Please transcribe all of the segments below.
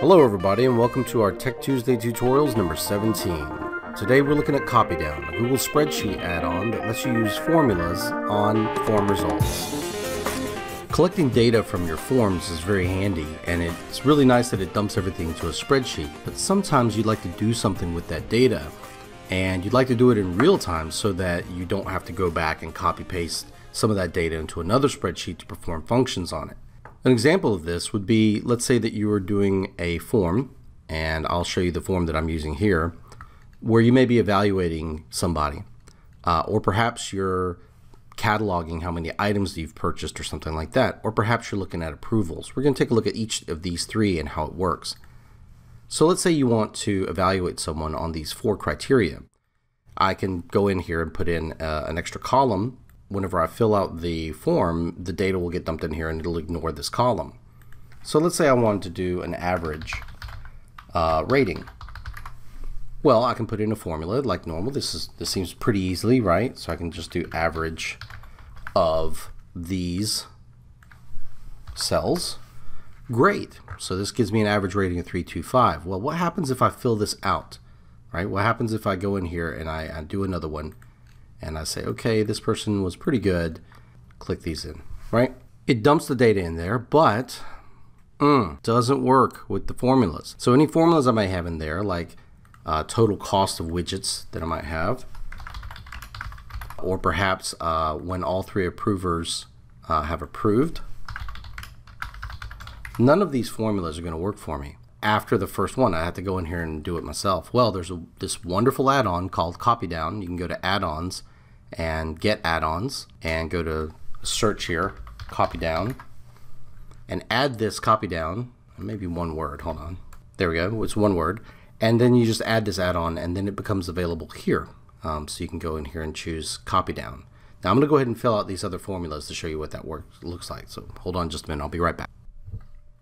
Hello everybody and welcome to our Tech Tuesday tutorials number 17. Today we're looking at CopyDown, a Google spreadsheet add-on that lets you use formulas on form results. Collecting data from your forms is very handy and it's really nice that it dumps everything into a spreadsheet, but sometimes you'd like to do something with that data and you'd like to do it in real time so that you don't have to go back and copy paste some of that data into another spreadsheet to perform functions on it. An example of this would be, let's say that you are doing a form, and I'll show you the form that I'm using here, where you may be evaluating somebody, uh, or perhaps you're cataloging how many items you've purchased or something like that, or perhaps you're looking at approvals. We're going to take a look at each of these three and how it works. So let's say you want to evaluate someone on these four criteria. I can go in here and put in uh, an extra column whenever I fill out the form, the data will get dumped in here and it'll ignore this column. So let's say I wanted to do an average uh, rating. Well, I can put in a formula like normal. This is this seems pretty easily, right? So I can just do average of these cells. Great. So this gives me an average rating of 325. Well, what happens if I fill this out? Right? What happens if I go in here and I, I do another one and I say, okay, this person was pretty good, click these in, right? It dumps the data in there, but mm, doesn't work with the formulas. So any formulas I might have in there, like uh, total cost of widgets that I might have, or perhaps uh, when all three approvers uh, have approved, none of these formulas are going to work for me. After the first one, I have to go in here and do it myself. Well, there's a, this wonderful add-on called CopyDown. You can go to add-ons and get add-ons and go to search here, copy down, and add this copy down, maybe one word, hold on. There we go, it's one word. And then you just add this add-on and then it becomes available here. Um, so you can go in here and choose copy down. Now I'm to go ahead and fill out these other formulas to show you what that works looks like. So hold on just a minute, I'll be right back.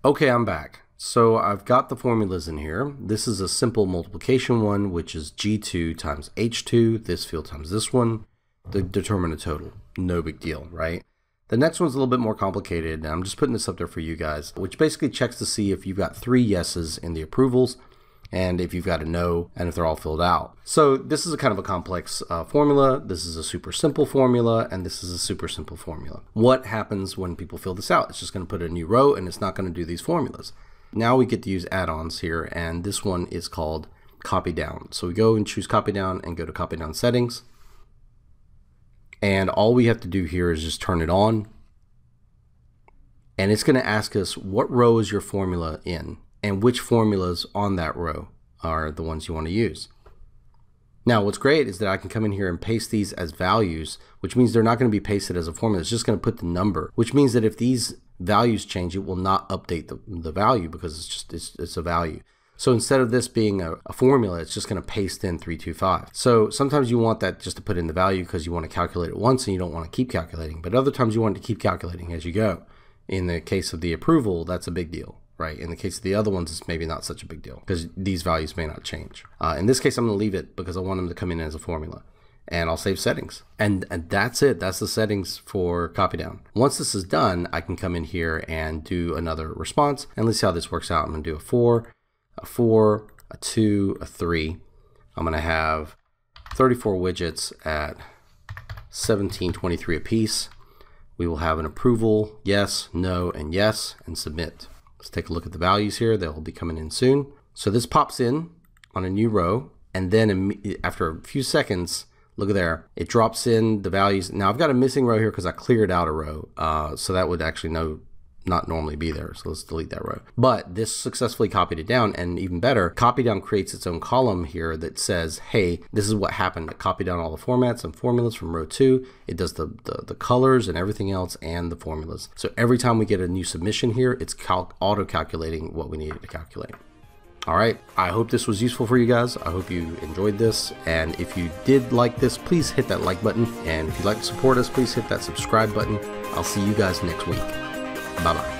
Okay, I'm back. So I've got the formulas in here. This is a simple multiplication one, which is G2 times H2, this field times this one to determine a total. No big deal, right? The next one's a little bit more complicated, and I'm just putting this up there for you guys, which basically checks to see if you've got three yeses in the approvals and if you've got a no and if they're all filled out. So this is a kind of a complex uh, formula. This is a super simple formula and this is a super simple formula. What happens when people fill this out? It's just going to put a new row and it's not going to do these formulas. Now we get to use add-ons here and this one is called CopyDown. So we go and choose copy down and go to copy down settings and all we have to do here is just turn it on. And it's going to ask us what row is your formula in and which formulas on that row are the ones you want to use. Now, what's great is that I can come in here and paste these as values, which means they're not going to be pasted as a formula. It's just going to put the number, which means that if these values change, it will not update the, the value because it's just it's, it's a value. So instead of this being a, a formula, it's just going to paste in 325. So sometimes you want that just to put in the value because you want to calculate it once and you don't want to keep calculating. But other times you want to keep calculating as you go. In the case of the approval, that's a big deal right? In the case of the other ones, it's maybe not such a big deal because these values may not change. Uh, in this case, I'm going to leave it because I want them to come in as a formula. And I'll save settings. And, and that's it. That's the settings for copy down. Once this is done, I can come in here and do another response. And let's see how this works out. I'm going to do a 4 a 4, a 2, a 3. I'm going to have 34 widgets at 1723 apiece. We will have an approval, yes, no, and yes, and submit. Let's take a look at the values here. They'll be coming in soon. So this pops in on a new row, and then after a few seconds, look at there, it drops in the values. Now I've got a missing row here because I cleared out a row, uh, so that would actually no not normally be there. So let's delete that row. But this successfully copied it down and even better, copy down creates its own column here that says, hey, this is what happened. It copied down all the formats and formulas from row two. It does the, the, the colors and everything else and the formulas. So every time we get a new submission here, it's auto calculating what we needed to calculate. All right, I hope this was useful for you guys. I hope you enjoyed this. And if you did like this, please hit that like button. And if you'd like to support us, please hit that subscribe button. I'll see you guys next week. 明白